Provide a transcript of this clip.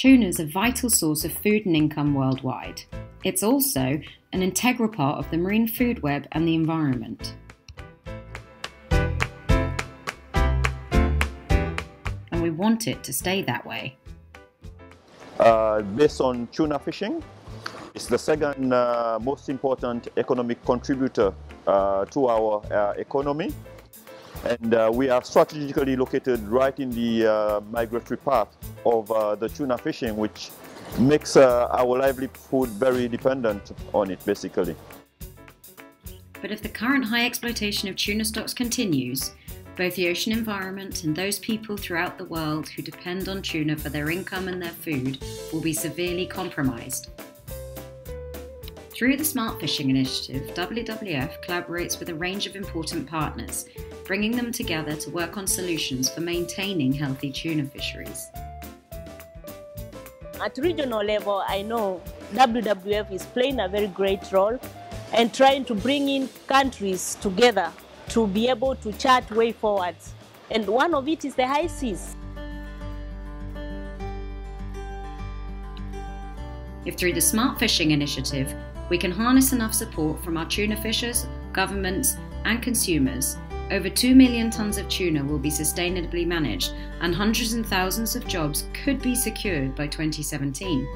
Tuna is a vital source of food and income worldwide. It's also an integral part of the marine food web and the environment. And we want it to stay that way. Uh, based on tuna fishing, it's the second uh, most important economic contributor uh, to our uh, economy. And uh, we are strategically located right in the uh, migratory path of uh, the tuna fishing, which makes uh, our livelihood very dependent on it, basically. But if the current high exploitation of tuna stocks continues, both the ocean environment and those people throughout the world who depend on tuna for their income and their food will be severely compromised. Through the Smart Fishing Initiative, WWF collaborates with a range of important partners, bringing them together to work on solutions for maintaining healthy tuna fisheries. At regional level, I know WWF is playing a very great role and trying to bring in countries together to be able to chart way forwards. And one of it is the high seas. If through the Smart Fishing Initiative, we can harness enough support from our tuna fishers, governments, and consumers, over 2 million tonnes of tuna will be sustainably managed and hundreds and thousands of jobs could be secured by 2017.